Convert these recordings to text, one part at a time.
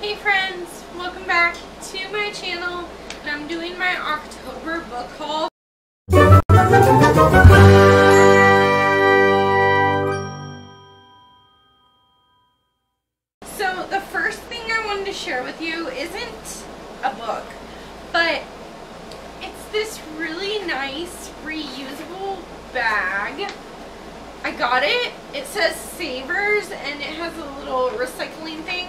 Hey friends, welcome back to my channel I'm doing my October book haul. So the first thing I wanted to share with you isn't a book, but it's this really nice reusable bag. I got it. It says Savers and it has a little recycling thing.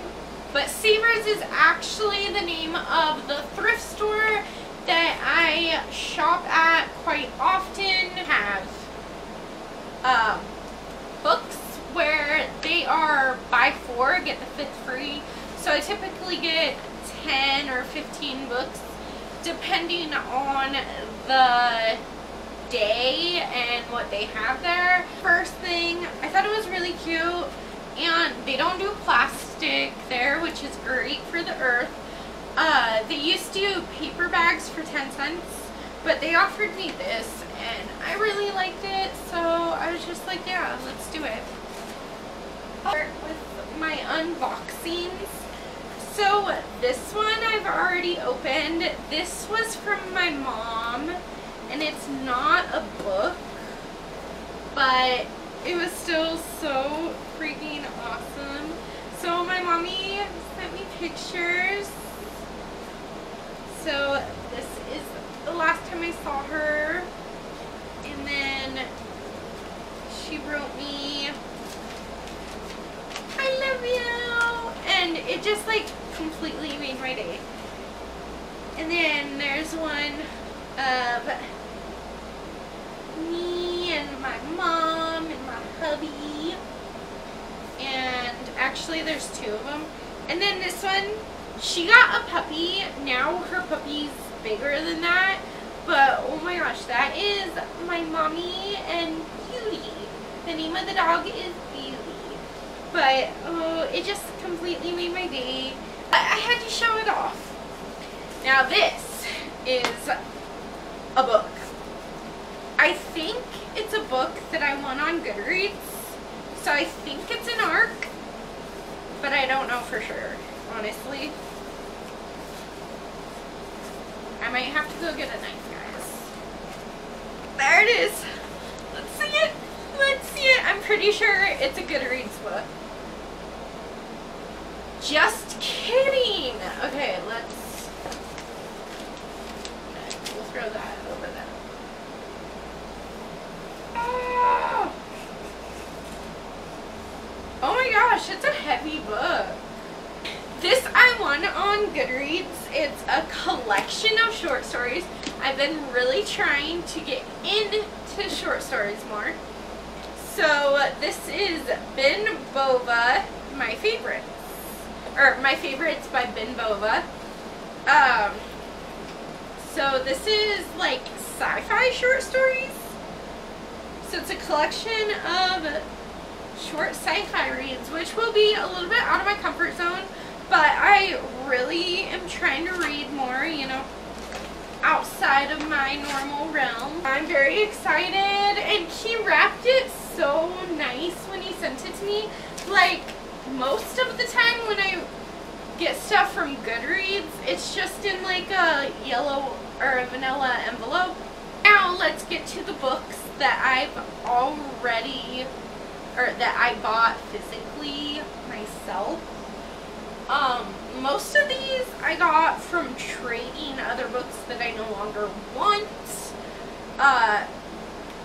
But Savers is actually the name of the thrift store that I shop at quite often. Have um, books where they are buy four, get the fifth free. So I typically get 10 or 15 books depending on the day and what they have there. First thing, I thought it was really cute and they don't do plastic there which is great for the earth. Uh, they used to do paper bags for 10 cents but they offered me this and I really liked it so I was just like yeah let's do it. Start with my unboxings. So this one I've already opened. This was from my mom and it's not a book but it was still so freaking awesome. So my mommy sent me pictures. So this is the last time I saw her. And then she wrote me, I love you. And it just like completely made my day. And then there's one of me and my mom and my hubby. And actually there's two of them. And then this one, she got a puppy. Now her puppy's bigger than that. But oh my gosh, that is my mommy and. The name of the dog is Beauty. But oh, it just completely made my day. I, I had to show it off. Now this is a book. I think it's a book that I won on Goodreads. So I think it's an ARC. But I don't know for sure, honestly. I might have to go get a knife, guys. There it is. Let's see it. I'm pretty sure it's a Goodreads book. Just kidding. Okay, let's... We'll throw that over there. Oh. oh my gosh, it's a heavy book. This I won on Goodreads. It's a collection of short stories. I've been really trying to get into short stories more. So this is Ben Bova, my favorite. Or my favorites by Ben Bova. Um, so this is like sci-fi short stories. So it's a collection of short sci-fi reads, which will be a little bit out of my comfort zone, but I really am trying to read more, you know, outside of my normal realm. I'm very excited, and he wrapped it so nice when he sent it to me. Like, most of the time when I get stuff from Goodreads, it's just in like a yellow or a vanilla envelope. Now let's get to the books that I've already, or that I bought physically myself. Um, most of these I got from trading other books that I no longer want. Uh,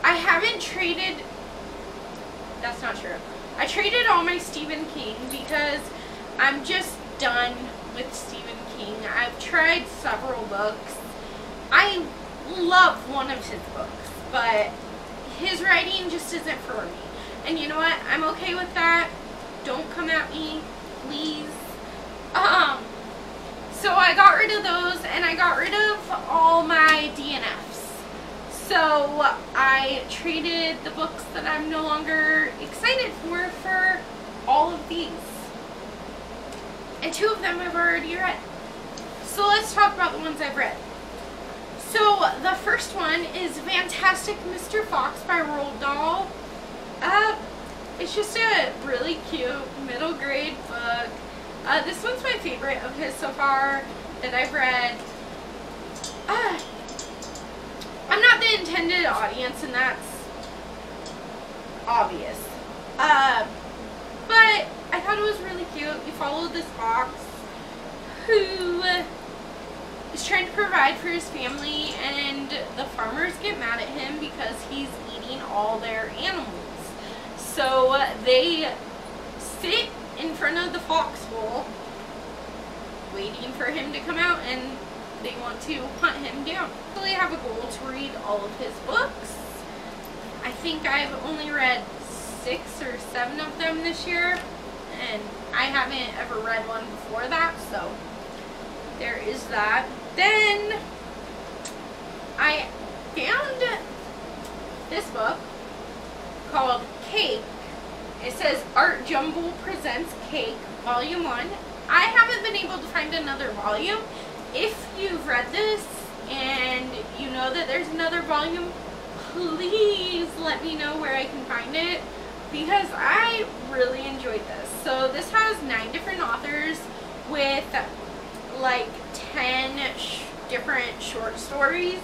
I haven't traded, that's not true. I traded all my Stephen King because I'm just done with Stephen King. I've tried several books. I love one of his books, but his writing just isn't for me. And you know what? I'm okay with that. Don't come at me, please. Um, so I got rid of those and I got rid of all my DNFs. So I traded the books that I'm no longer excited for for all of these. And two of them I've already read. So let's talk about the ones I've read. So the first one is Fantastic Mr. Fox by Roald Dahl. Uh, it's just a really cute middle grade book. Uh, this one's my favorite of his so far that I've read. Uh, the intended audience, and that's obvious. Uh, but I thought it was really cute. We followed this fox who is trying to provide for his family, and the farmers get mad at him because he's eating all their animals. So they sit in front of the foxhole waiting for him to come out and they want to hunt him down. They have a goal to read all of his books. I think I've only read six or seven of them this year and I haven't ever read one before that so there is that. Then I found this book called Cake. It says Art Jumble Presents Cake, Volume 1. I haven't been able to find another volume. If you've read this and you know that there's another volume, please let me know where I can find it because I really enjoyed this. So this has nine different authors with like 10 sh different short stories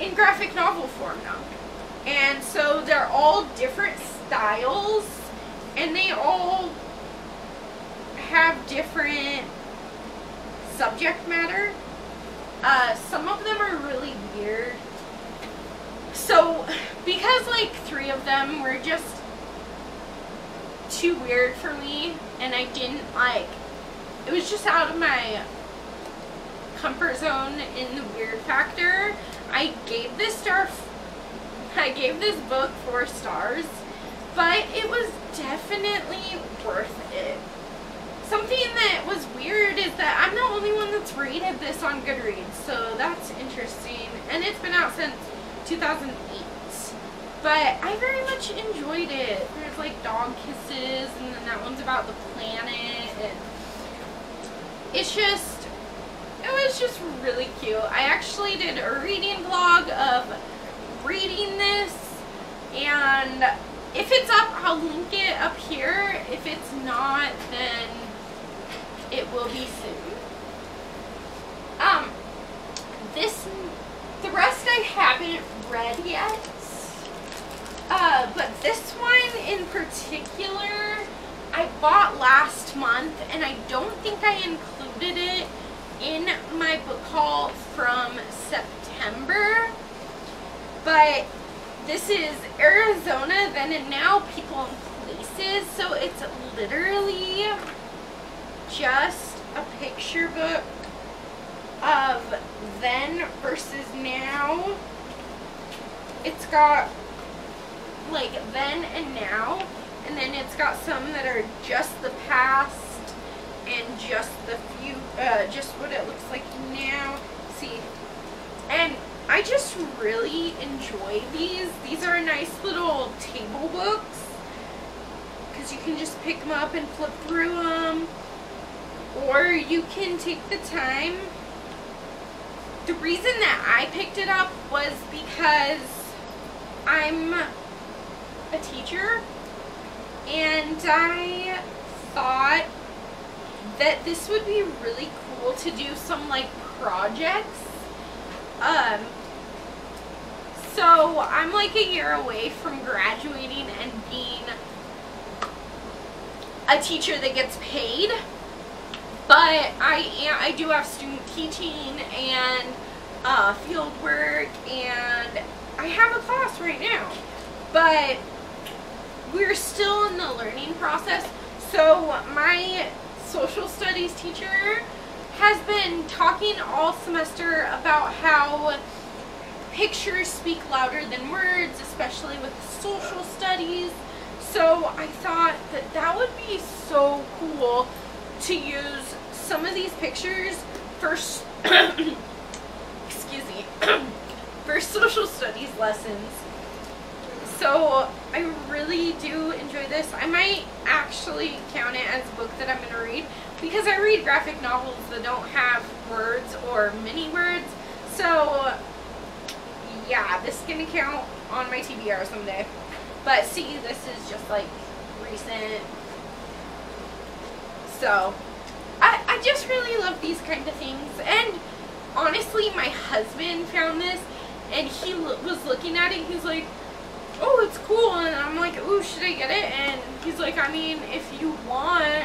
in graphic novel form now. And so they're all different styles and they all have different subject matter. Uh, some of them are really weird. So, because like three of them were just too weird for me, and I didn't like, it was just out of my comfort zone in the weird factor, I gave this star, I gave this book four stars, but it was definitely worth it. Something that was weird is that I'm the only one that's rated this on Goodreads, so that's interesting. And it's been out since 2008. But I very much enjoyed it. There's like dog kisses, and then that one's about the planet. And it's just, it was just really cute. I actually did a reading vlog of reading this, and if it's up, I'll link it up here. If it's not, then it will be soon. Um, this, the rest I haven't read yet. Uh, but this one in particular, I bought last month, and I don't think I included it in my book haul from September. But this is Arizona Then and Now People and Places. So it's literally just a picture book of then versus now. It's got like then and now, and then it's got some that are just the past and just the few, uh, just what it looks like now. See, and I just really enjoy these. These are nice little table books because you can just pick them up and flip through them or you can take the time. The reason that I picked it up was because I'm a teacher and I thought that this would be really cool to do some like projects. Um, so I'm like a year away from graduating and being a teacher that gets paid. But I am, I do have student teaching and uh, field work and I have a class right now. But we're still in the learning process. So my social studies teacher has been talking all semester about how pictures speak louder than words, especially with social studies. So I thought that that would be so cool to use some of these pictures for, excuse me, for social studies lessons. So I really do enjoy this. I might actually count it as a book that I'm going to read because I read graphic novels that don't have words or mini words. So yeah, this is going to count on my TBR someday. But see, this is just like recent So, I, I just really love these kind of things. And honestly, my husband found this and he was looking at it. He's like, oh, it's cool. And I'm like, oh, should I get it? And he's like, I mean, if you want,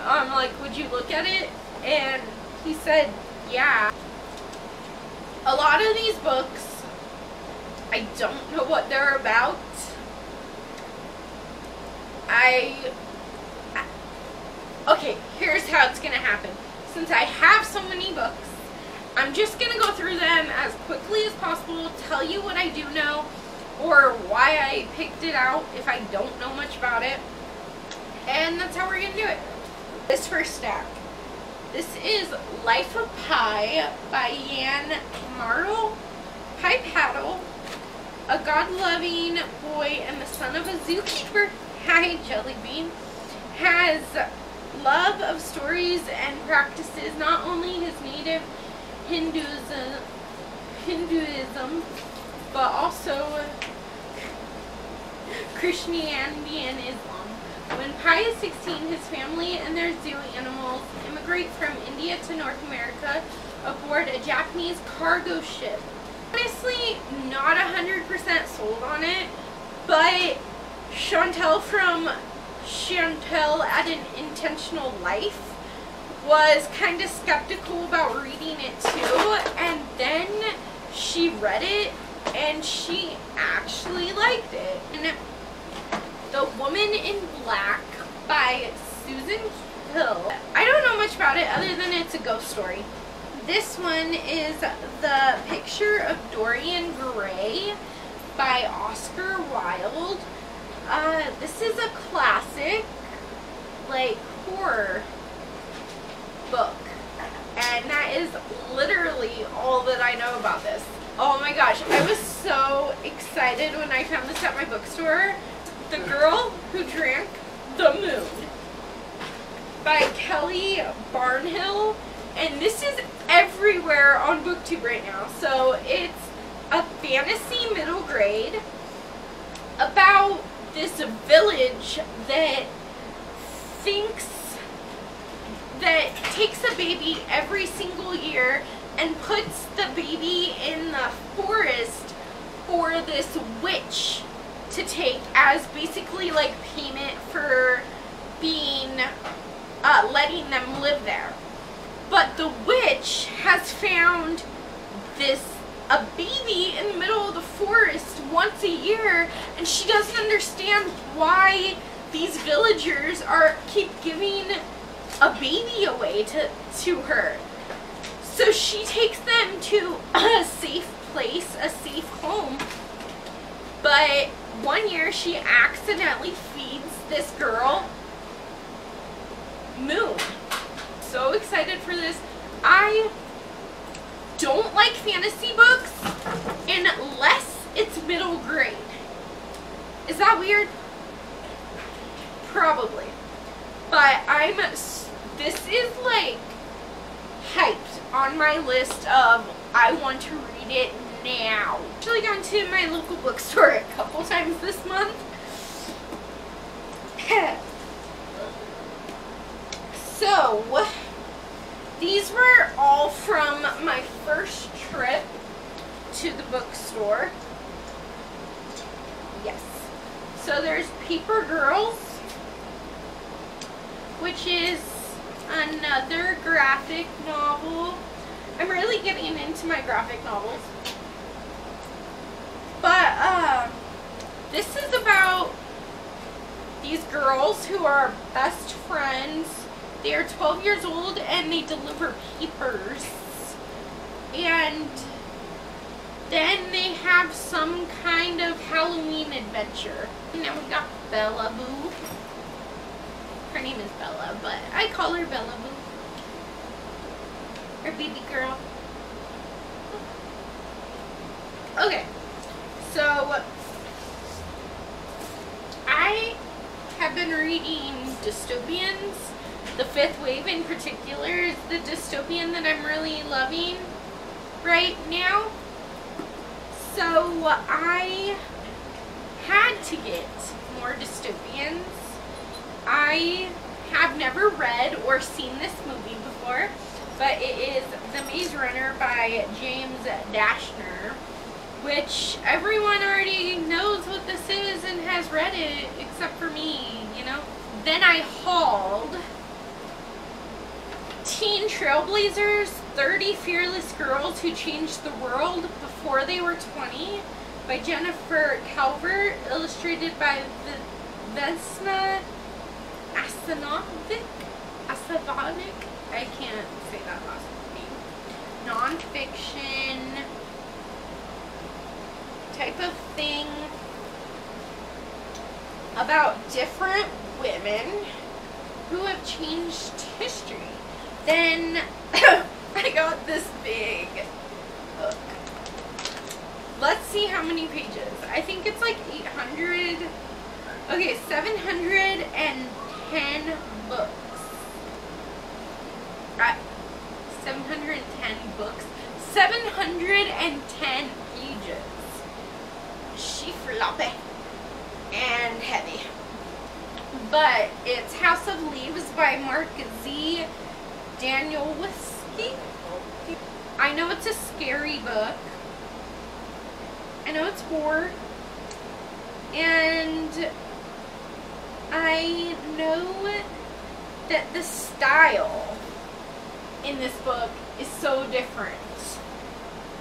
I'm like, would you look at it? And he said, yeah. A lot of these books, I don't know what they're about. I, okay, here's how it's going to happen. Since I have so many books, I'm just going to go through them as quickly as possible, tell you what I do know, or why I picked it out if I don't know much about it. And that's how we're going to do it. This first stack. This is Life of Pi by Yann Martel. Pi Patel, a God-loving boy and the son of a zookeeper, hi Jellybean, has love of stories and practices not only his native Hinduism, Hinduism but also Christianity and Islam. When Pi is 16, his family and their zoo animals immigrate from India to North America aboard a Japanese cargo ship. Honestly, not 100% sold on it, but Chantel from Chantel at an Intentional Life was kind of skeptical about reading it too, and then she read it and she actually liked it. And The Woman in Black by Susan Hill. I don't know much about it other than it's a ghost story. This one is The Picture of Dorian Gray by Oscar Wilde. Uh, this is a classic, like, horror book. And that is literally all that I know about this. Oh my gosh, I was so excited when I found this at my bookstore. The Girl Who Drank the Moon by Kelly Barnhill. And this is everywhere on BookTube right now. So it's a fantasy middle grade about this village that thinks that takes a baby every single year and puts the baby in the forest for this witch to take as basically like payment for being uh, letting them live there. But the witch has found this a baby in the middle of the forest once a year and she doesn't understand why these villagers are keep giving a baby away to, to her. So she takes them to a safe place, a safe home. But one year she accidentally feeds this girl Moon. So excited for this. I don't like fantasy books unless it's middle grade. Is that weird? Probably. But I'm this is like hyped on my list of I want to read it now. I've actually gone to my local bookstore a couple times this month. so, these were all from my first trip to the bookstore. Yes. So there's Paper Girls, which is another graphic novel. I'm really getting into my graphic novels. But, uh, this is about these girls who are best friends. They are 12 years old and they deliver papers. And then they have some kind of Halloween adventure. And then we got Bella Boo. Her name is Bella, but I call her Bella Boo. Her baby girl. Okay, so I have been reading dystopians. The fifth wave in particular is the dystopian that I'm really loving right now. So I had to get more dystopians I have never read or seen this movie before, but it is The Maze Runner by James Dashner, which everyone already knows what this is and has read it, except for me, you know? Then I hauled Teen Trailblazers 30 Fearless Girls Who Changed the World Before They Were 20 by Jennifer Calvert, illustrated by Vesna Asanovic. Asavovic. I can't say that last name. Nonfiction type of thing about different women who have changed history. Then I got this big book. Let's see how many pages. I think it's like 800. Okay, 710 books. Uh, 710 books. 710 pages. She floppy and heavy. But it's House of Leaves by Mark Z. Daniel Whiskey. I know it's a scary book. I know it's horror. And I know that the style in this book is so different.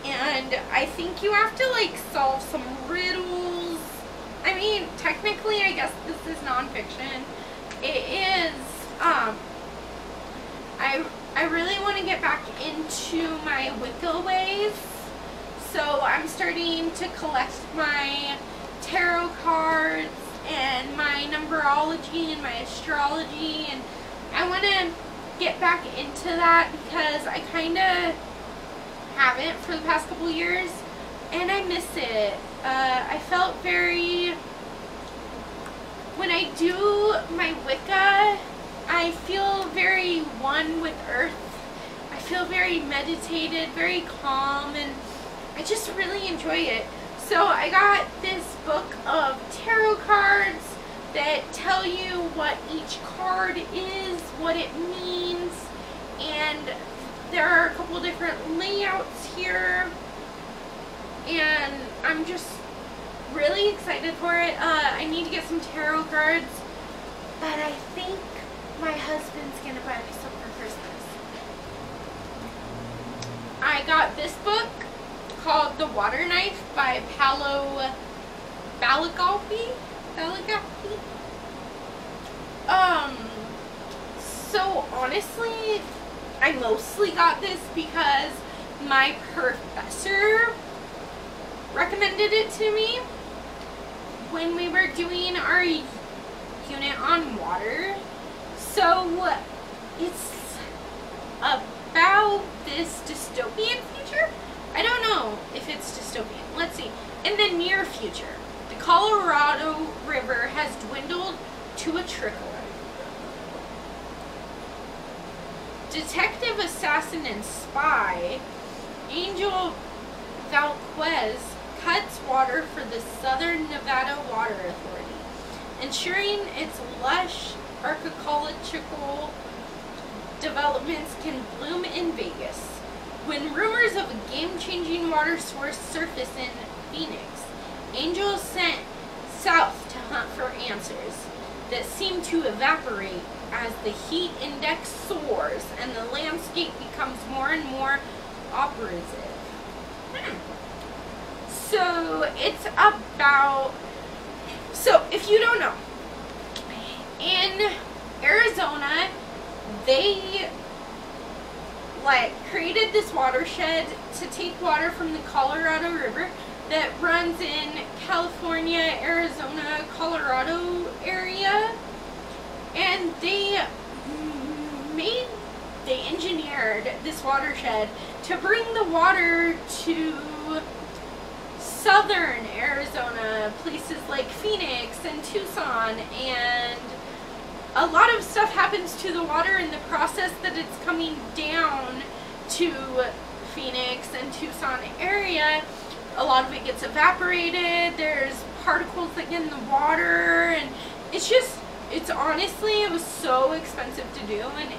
And I think you have to like solve some riddles. I mean, technically I guess this is nonfiction. It is um I I really want to get back into my Wicca ways. So I'm starting to collect my tarot cards and my numerology and my astrology and I want to get back into that because I kind of haven't for the past couple years and I miss it. Uh, I felt very, when I do my Wicca, I feel very one with earth. I feel very meditated, very calm, and I just really enjoy it. So I got this book of tarot cards that tell you what each card is, what it means, and there are a couple different layouts here, and I'm just really excited for it. Uh, I need to get some tarot cards, but I think my husband's gonna buy me some for Christmas. I got this book called The Water Knife by Paolo Balagalpi. Balagalpi? Um, so honestly, I mostly got this because my professor recommended it to me when we were doing our unit on water. So it's about this dystopian future. I don't know if it's dystopian. Let's see. In the near future, the Colorado River has dwindled to a trickle. Detective, assassin, and spy Angel Valquez cuts water for the Southern Nevada Water Authority, ensuring its lush archaeological developments can bloom in Vegas. When rumors of a game-changing water source surface in Phoenix, angels sent south to hunt for answers that seem to evaporate as the heat index soars and the landscape becomes more and more operative. Hmm. So it's about, so if you don't know, in Arizona, they like created this watershed to take water from the Colorado River that runs in California, Arizona, Colorado area. And they made, they engineered this watershed to bring the water to southern Arizona, places like Phoenix and Tucson, and a lot of stuff happens to the water in the process that it's coming down to Phoenix and Tucson area. A lot of it gets evaporated, there's particles that get in the water, and it's just it's honestly it was so expensive to do and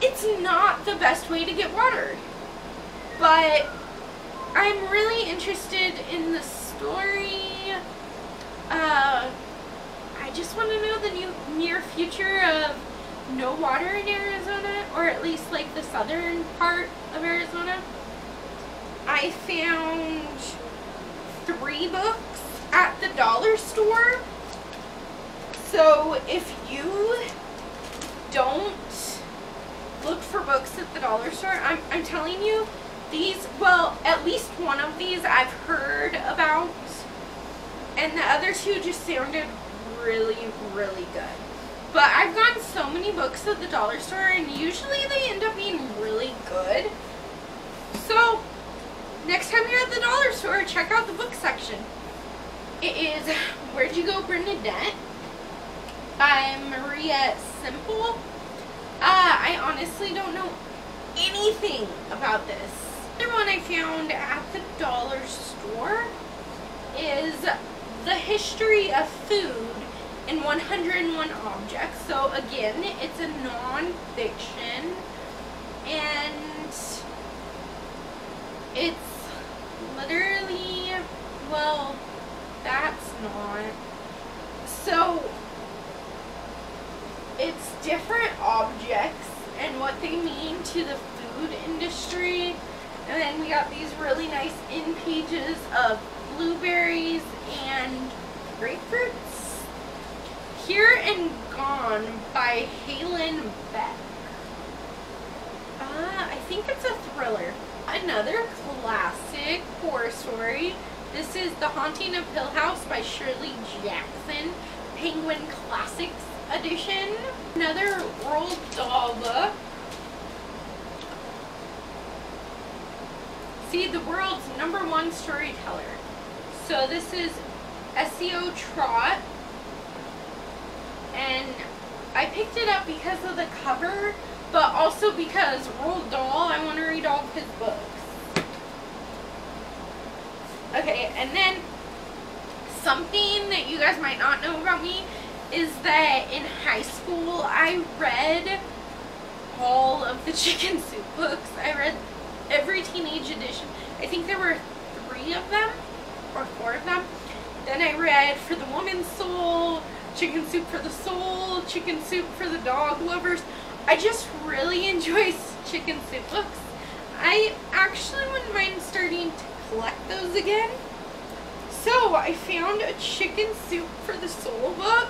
it's not the best way to get water but I'm really interested in the story uh, I just want to know the new near future of no water in Arizona or at least like the southern part of Arizona. I found three books at the dollar store. So if you don't look for books at the dollar store, I'm, I'm telling you, these, well, at least one of these I've heard about, and the other two just sounded really, really good. But I've gotten so many books at the dollar store, and usually they end up being really good. So, next time you're at the dollar store, check out the book section. It is Where'd You Go, Bernadette? by Maria Semple. Uh, I honestly don't know anything about this. The one I found at the dollar store is The History of Food in 101 Objects. So again, it's a non-fiction and it's literally, well, that's not. So it's different objects and what they mean to the food industry. And then we got these really nice in pages of blueberries and grapefruits. Here and Gone by Haylen Beck. Uh, I think it's a thriller. Another classic horror story. This is The Haunting of Hill House by Shirley Jackson. Penguin Classics edition. Another Roald Dahl book. See, the world's number one storyteller. So this is Esio Trot. And I picked it up because of the cover, but also because Roald Dahl, I want to read all of his books. Okay, and then something that you guys might not know about me is that in high school I read all of the chicken soup books. I read every teenage edition. I think there were three of them or four of them. Then I read For the Woman's Soul, Chicken Soup for the Soul, Chicken Soup for the Dog Lovers. I just really enjoy chicken soup books. I actually wouldn't mind starting to collect those again. So I found a Chicken Soup for the Soul book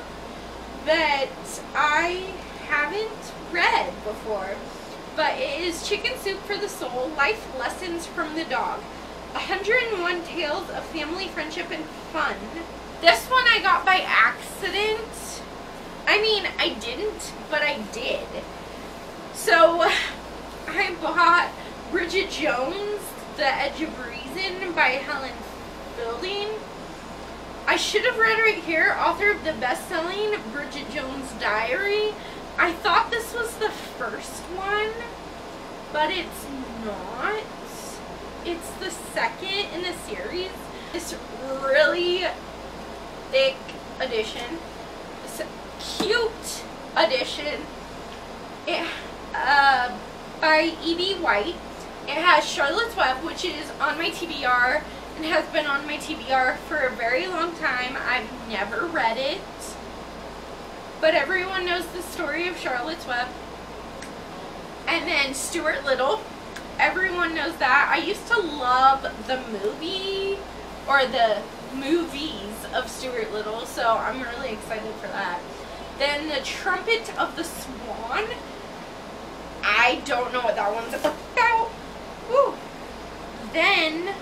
that I haven't read before. But it is Chicken Soup for the Soul, Life Lessons from the Dog. 101 Tales of Family, Friendship, and Fun. This one I got by accident. I mean, I didn't, but I did. So, I bought Bridget Jones, The Edge of Reason by Helen Fielding. I should have read right here, author of the best-selling Bridget Jones' Diary. I thought this was the first one, but it's not. It's the second in the series. This really thick edition. It's a cute edition. It, uh, by E.B. White. It has Charlotte's Web, which is on my TBR and has been on my TBR for a very long time. I've never read it. But everyone knows the story of Charlotte's Web. And then Stuart Little. Everyone knows that. I used to love the movie or the movies of Stuart Little, so I'm really excited for that. Then The Trumpet of the Swan. I don't know what that one's about. Woo. Then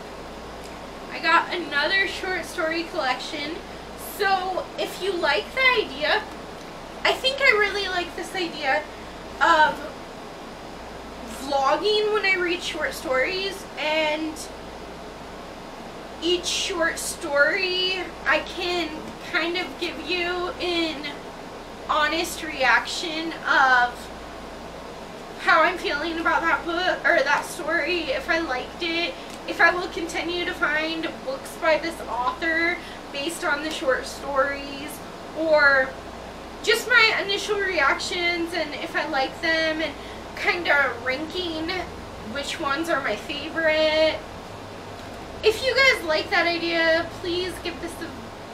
I got another short story collection. So if you like the idea, I think I really like this idea of vlogging when I read short stories and each short story I can kind of give you an honest reaction of how I'm feeling about that book or that story, if I liked it, if I will continue to find books by this author based on the short stories or just my initial reactions and if I like them and kind of ranking which ones are my favorite. If you guys like that idea, please give this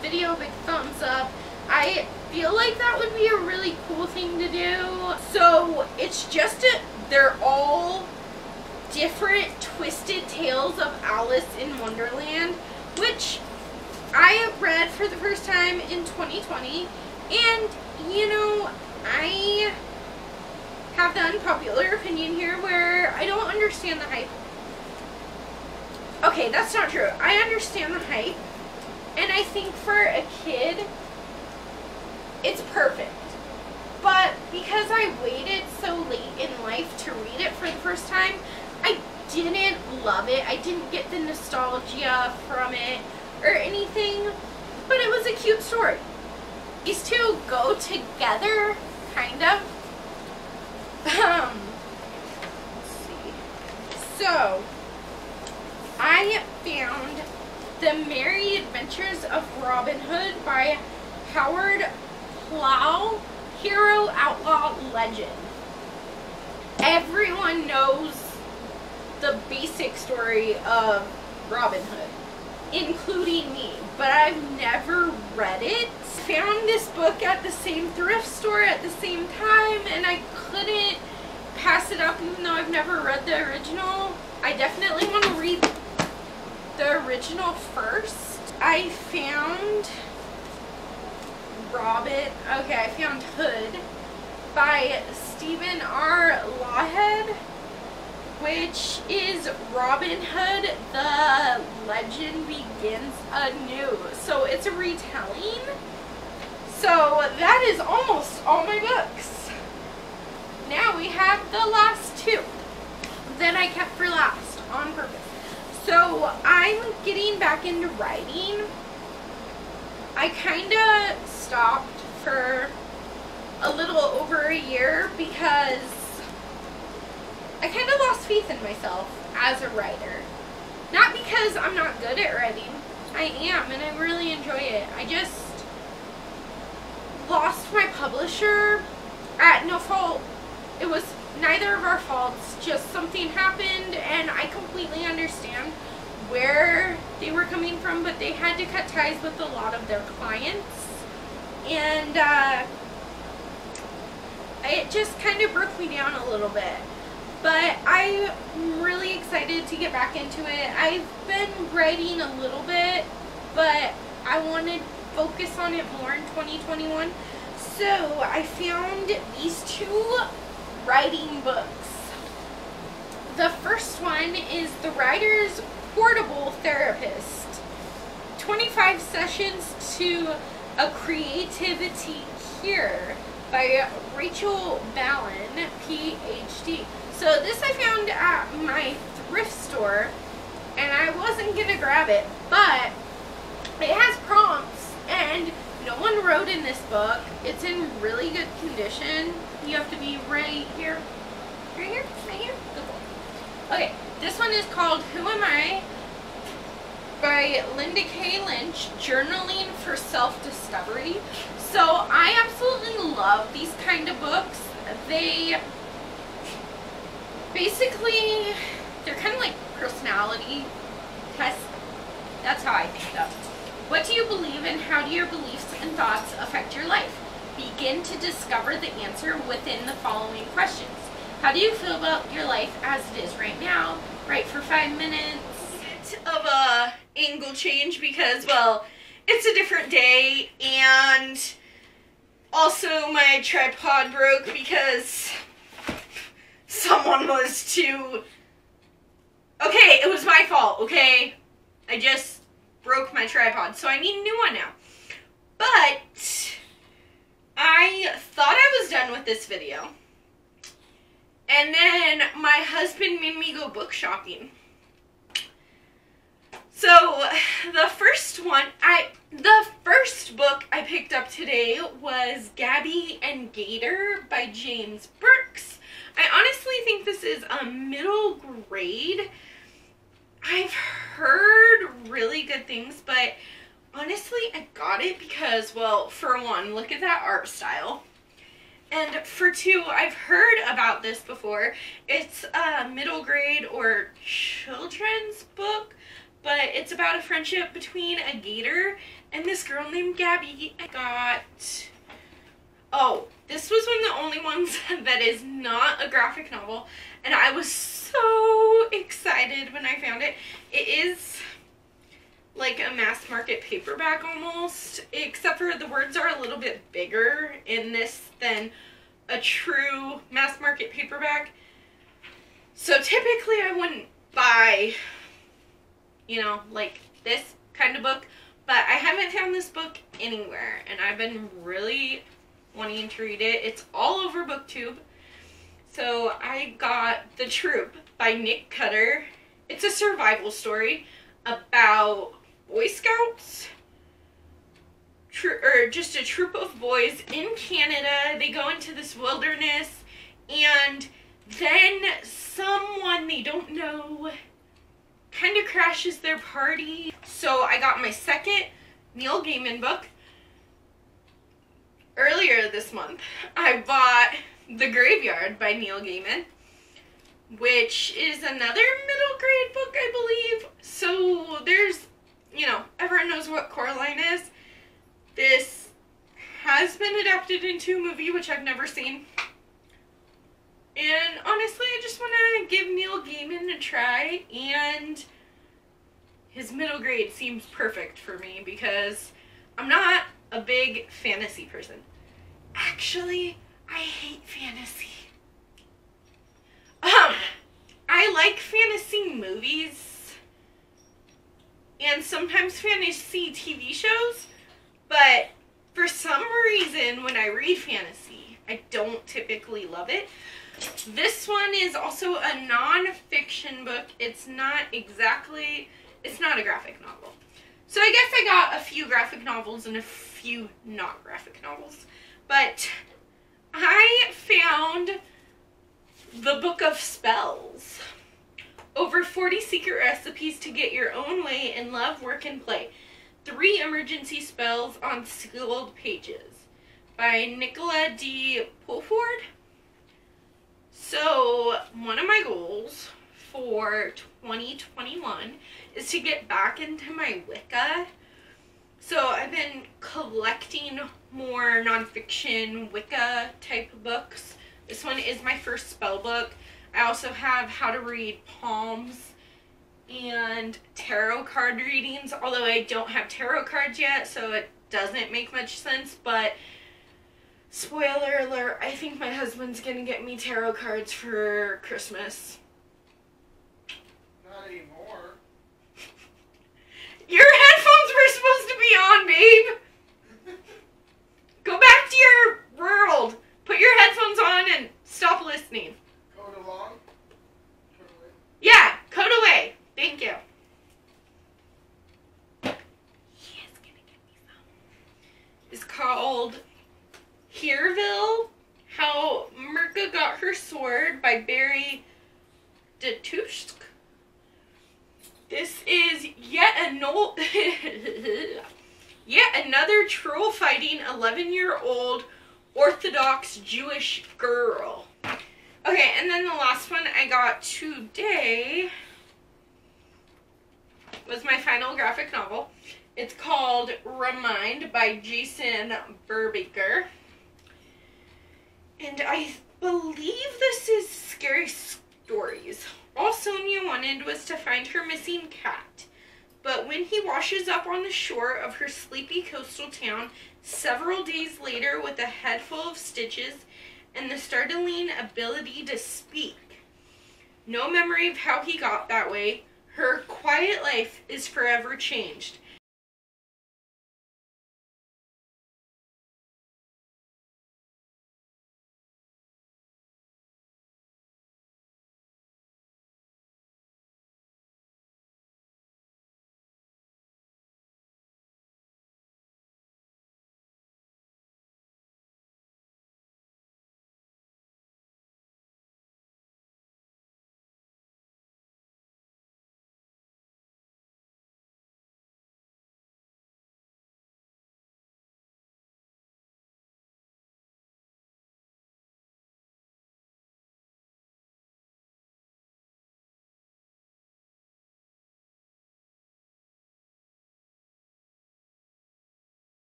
video a big thumbs up. I feel like that would be a really cool thing to do. So it's just, a, they're all different twisted tales of Alice in Wonderland, which I read for the first time in 2020. And, you know, I have the unpopular opinion here where I don't understand the hype. Okay, that's not true. I understand the hype. And I think for a kid, it's perfect. But because I waited so late in life to read it for the first time, I didn't love it. I didn't get the nostalgia from it or anything, but it was a cute story. These two go together, kind of. Um, see. So, I found The Merry Adventures of Robin Hood by Howard Plow, Hero Outlaw Legend. Everyone knows the basic story of Robin Hood, including me, but I've never read it. Found this book at the same thrift store at the same time, and I couldn't pass it up even though I've never read the original. I definitely want to read the original first. I found Robin, okay, I found Hood by Stephen R. Lawhead which is Robin Hood, The Legend Begins Anew. So it's a retelling. So that is almost all my books. Now we have the last two that I kept for last on purpose. So I'm getting back into writing. I kind of stopped for a little over a year because I kind of lost faith in myself as a writer. Not because I'm not good at writing. I am, and I really enjoy it. I just lost my publisher at no fault. It was neither of our faults. Just something happened, and I completely understand where they were coming from, but they had to cut ties with a lot of their clients. And uh, it just kind of broke me down a little bit. But I'm really excited to get back into it. I've been writing a little bit, but I want to focus on it more in 2021. So I found these two writing books. The first one is The Writer's Portable Therapist 25 Sessions to a Creativity Cure by Rachel Ballon, PhD. So this I found at my thrift store, and I wasn't to grab it, but it has prompts, and no one wrote in this book. It's in really good condition. You have to be right here. Right here? Right here? Okay, this one is called Who Am I? by Linda K. Lynch, Journaling for Self-Discovery. So I absolutely love these kind of books. They basically, they're kind of like personality tests. That's how I think of What do you believe and how do your beliefs and thoughts affect your life? Begin to discover the answer within the following questions. How do you feel about your life as it is right now? Write for five minutes. Bit of a angle change because, well, it's a different day and also my tripod broke because someone was too... Okay, it was my fault, okay? I just broke my tripod, so I need a new one now. But, Thought I was done with this video. And then my husband made me go book shopping. So, the first one, I the first book I picked up today was Gabby and Gator by James Burks. I honestly think this is a middle grade. I've heard really good things, but honestly, I got it because, well, for one, look at that art style. And for two, I've heard about this before. It's a middle grade or children's book, but it's about a friendship between a gator and this girl named Gabby. I got. Oh, this was one of the only ones that is not a graphic novel, and I was so excited when I found it. It is like a mass market paperback almost, except for the words are a little bit bigger in this than a true mass market paperback. So typically I wouldn't buy, you know, like this kind of book, but I haven't found this book anywhere and I've been really wanting to read it. It's all over booktube. So I got The Troop by Nick Cutter. It's a survival story about Boy Scouts, or just a troop of boys in Canada. They go into this wilderness, and then someone they don't know kind of crashes their party. So I got my second Neil Gaiman book earlier this month. I bought The Graveyard by Neil Gaiman which is another middle grade book, I believe. So there's you know, everyone knows what Coraline is. This has been adapted into a movie, which I've never seen. And honestly, I just want to give Neil Gaiman a try, and his middle grade seems perfect for me because I'm not a big fantasy person. Actually, I hate fantasy. Um, I like fantasy movies and sometimes fantasy TV shows, but for some reason, when I read fantasy, I don't typically love it. This one is also a non-fiction book. It's not exactly, it's not a graphic novel. So I guess I got a few graphic novels and a few not graphic novels. But I found the Book of Spells. Over 40 secret recipes to get your own way in love, work, and play. Three emergency spells on sealed pages by Nicola de Pulford. So, one of my goals for 2021 is to get back into my Wicca. So, I've been collecting more nonfiction Wicca type books. This one is my first spell book. I also have how to read palms and tarot card readings, although I don't have tarot cards yet, so it doesn't make much sense, but spoiler alert, I think my husband's gonna get me tarot cards for Christmas. Not anymore. Your headphones were supposed to be on, babe! Go back to your world! Put your headphones on and stop listening. Yeah, code away. Thank you. He is gonna get me some. It's called Hereville, How Mirka By Barry Deutsch. This is yet a no yet another troll fighting 11 year old Orthodox Jewish girl. Okay, and then the last one I got today was my final graphic novel. It's called Remind by Jason Brubaker. And I believe this is Scary Stories. All Sonja wanted was to find her missing cat. But when he washes up on the shore of her sleepy coastal town several days later with a head full of stitches, and the startling ability to speak. No memory of how he got that way. Her quiet life is forever changed.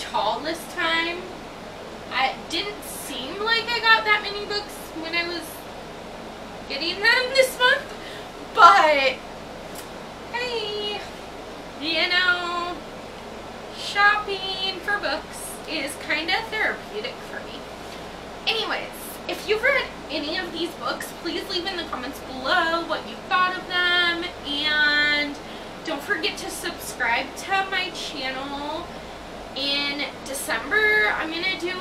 Tall haul this time. I didn't seem like I got that many books when I was getting them this month, but hey, you know, shopping for books is kind of therapeutic for me. Anyways, if you've read any of these books, please leave in the comments below what you thought of them, and don't forget to subscribe to my channel. In December, I'm going to do,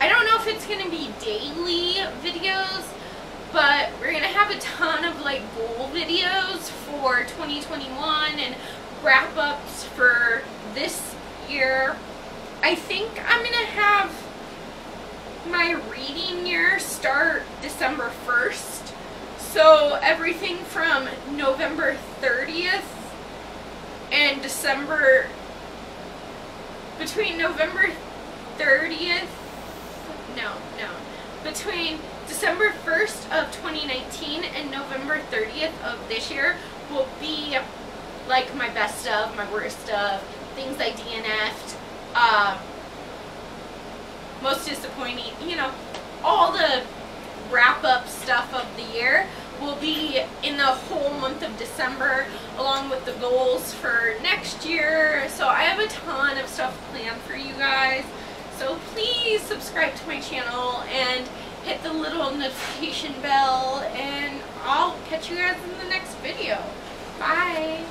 I don't know if it's going to be daily videos, but we're going to have a ton of like goal videos for 2021 and wrap-ups for this year. I think I'm going to have my reading year start December 1st. So everything from November 30th and December, between November 30th, no, no, between December 1st of 2019 and November 30th of this year will be like my best of, my worst of, things I DNF'd, uh, most disappointing, you know, all the wrap up stuff of the year will be in the whole month of December along with the goals for next year. So I have a ton of stuff planned for you guys. So please subscribe to my channel and hit the little notification bell and I'll catch you guys in the next video. Bye!